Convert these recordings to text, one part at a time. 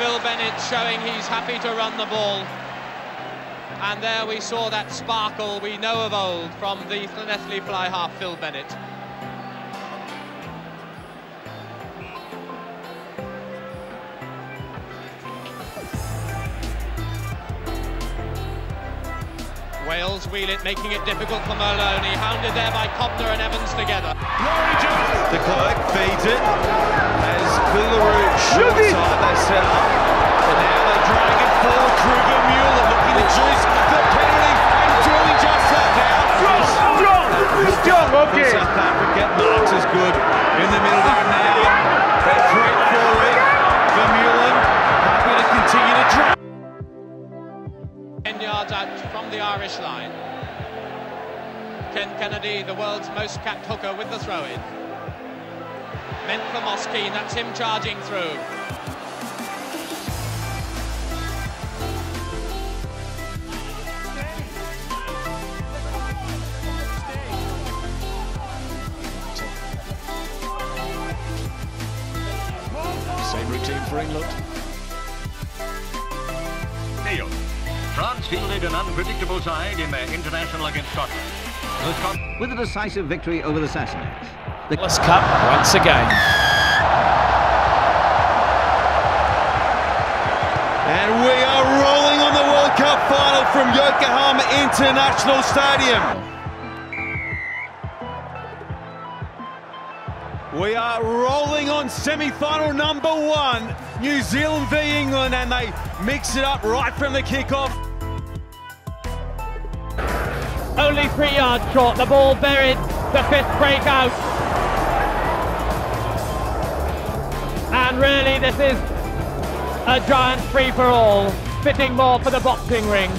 Phil Bennett showing he's happy to run the ball. And there we saw that sparkle we know of old from the Llanelli fly half, Phil Bennett. Wales wheel it, making it difficult for Moloney. Hounded there by Cobner and Evans together. De Klerk feeds it as Villaroo short side they set up. From the Irish line. Ken Kennedy, the world's most capped hooker with the throw-in. Meant for Moss Keane, that's him charging through. Same routine for England. Neil. France fielded an unpredictable side in their international against Scotland. The Scot- with a decisive victory over the Sassenachs. The Let's Cup once again. And we are rolling on the World Cup final from Yokohama International Stadium. We are rolling on semi-final number one, New Zealand v England, and they mix it up right from the kickoff. Only three yards short, the ball buried, the fifth breakout. And really, this is a giant free-for-all, fitting more for the boxing ring.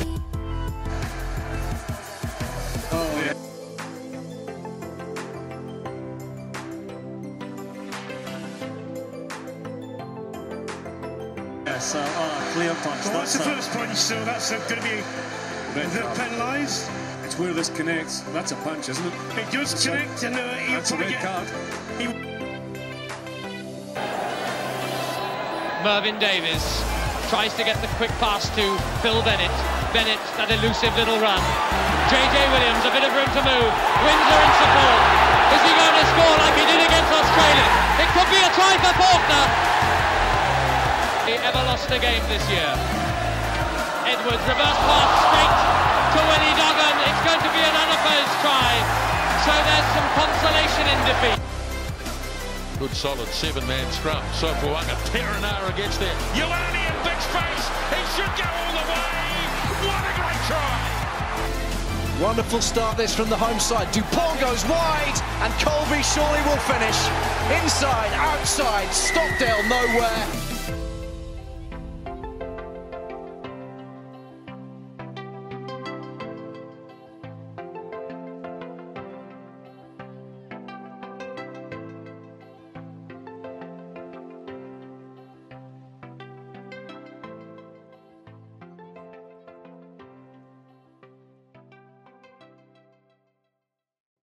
So, ah, clear punch. Well, that's That's the a, first punch, so that's going to be the penalised. It's where this connects. That's a punch, isn't it? It does connect, and uh, he'll That's a red get. card. Mervyn Davies tries to get the quick pass to Phil Bennett. Bennett, that elusive little run. JJ Williams, a bit of room to move. Windsor in support. Is he going to score like he did against Australia? It could be a try for Faulkner. He ever lost a game this year. Edwards, reverse pass straight Good solid seven-man scrum. So Fuanga, Terranara against there. Ioane in big space. He should go all the way. What a great try. Wonderful start this from the home side. Dupont goes wide, and Colby surely will finish. Inside, outside, Stockdale nowhere.